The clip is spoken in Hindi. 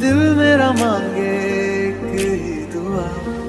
दिल मेरा मांगे एक दुआ।